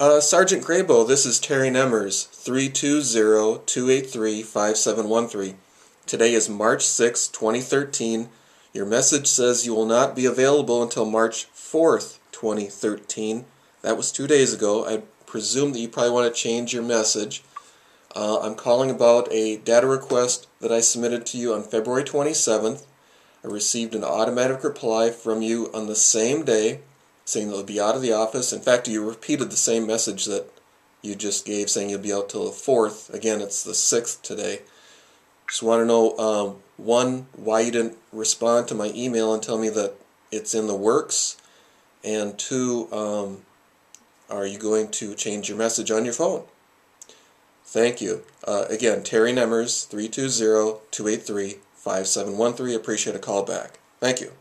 Uh, Sergeant Grabow, this is Terry Nemmers, 320-283-5713. Today is March 6, 2013. Your message says you will not be available until March 4th, 2013. That was two days ago. I presume that you probably want to change your message. Uh, I'm calling about a data request that I submitted to you on February 27th. I received an automatic reply from you on the same day saying that you'll be out of the office. In fact, you repeated the same message that you just gave saying you'll be out till the 4th. Again, it's the 6th today. Just want to know um, one, why you didn't respond to my email and tell me that it's in the works, and two, um, are you going to change your message on your phone? Thank you. Uh, again, Terry Nemmers, 320 283 5713. Appreciate a call back. Thank you.